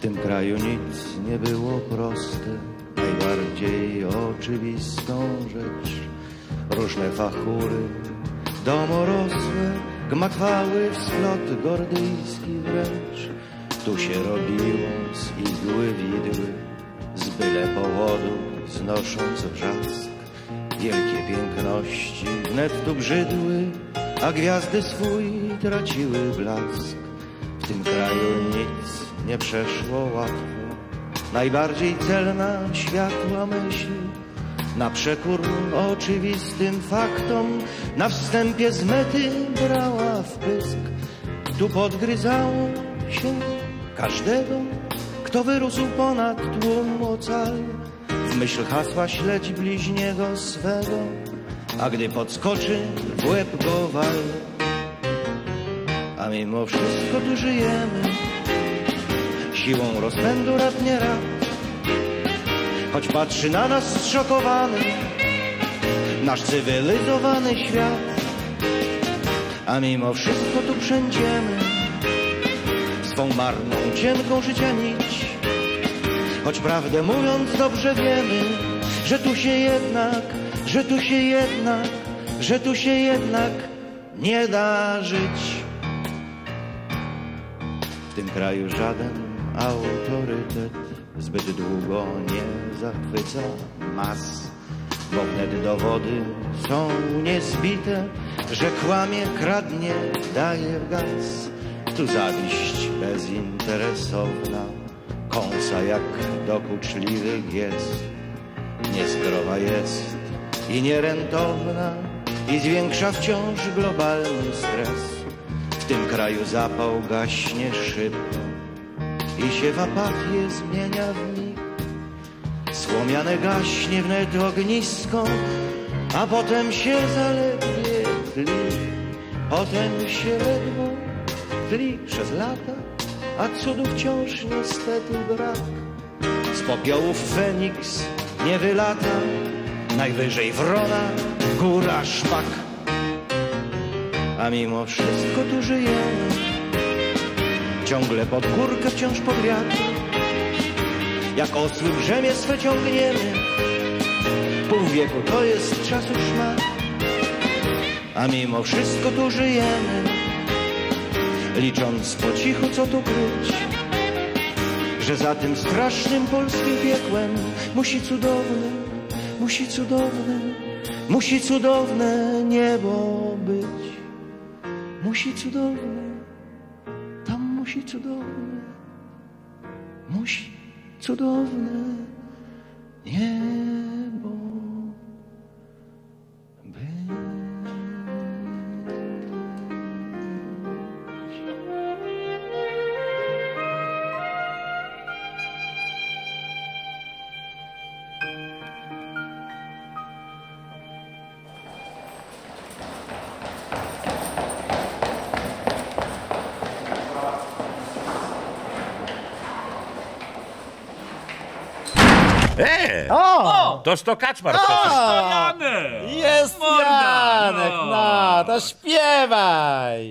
W tym kraju nic nie było proste, najbardziej oczywistą rzecz. Różne fachury, domorosłe, gmatwały w splot gordyjski wręcz. Tu się robiło z igły widły, z byle powodu znosząc wrzask. Wielkie piękności wnet tu brzydły, a gwiazdy swój traciły blask. Tym kraju nic nie przeszło łatwo, najbardziej celna światła myśl. Na przekór oczywistym faktom, na wstępie z mety brała w pysk. Tu podgryzało się każdego, kto wyrósł ponad tłum ocal. W myśl hasła śledź bliźniego swego, a gdy podskoczy w łeb go wal. A mimo wszystko tu żyjemy, siłą rozpędu radnie rad. Choć patrzy na nas zszokowany nasz cywilizowany świat. A mimo wszystko tu przędziemy swą marną, cienką życia nić. Choć prawdę mówiąc dobrze wiemy, że tu się jednak, że tu się jednak, że tu się jednak nie da żyć. W tym kraju żaden autorytet zbyt długo nie zachwyca mas, bo wnet dowody są niezbite, że kłamie, kradnie, daje gaz. Tu zawiść bezinteresowna kąsa jak dokuczliwych jest. Niezdrowa jest i nierentowna i zwiększa wciąż globalny stres. Kraju zapał gaśnie szybko i się w apatię zmienia w mig. Słomiane gaśnie wnet ognisko, a potem się zaledwie tli. Potem się ledwo tli przez lata, a cudu wciąż niestety brak. Z popiołów Feniks nie wylata, najwyżej wrona, góra szpak. A mimo wszystko tu żyjemy, ciągle pod górkę wciąż pod wiatr. Jak osły brzemię swe ciągniemy, pół wieku to jest czasu szmat. A mimo wszystko tu żyjemy, licząc po cichu co tu kryć. Że za tym strasznym polskim piekłem musi cudowne, musi cudowne, musi cudowne niebo być. Musi cudowne, tam musi cudowne, musi cudowne niebo E! O! Toż to kaczmar. O! przecież. Janek! Jest Morda, Janek, no. no, to śpiewaj!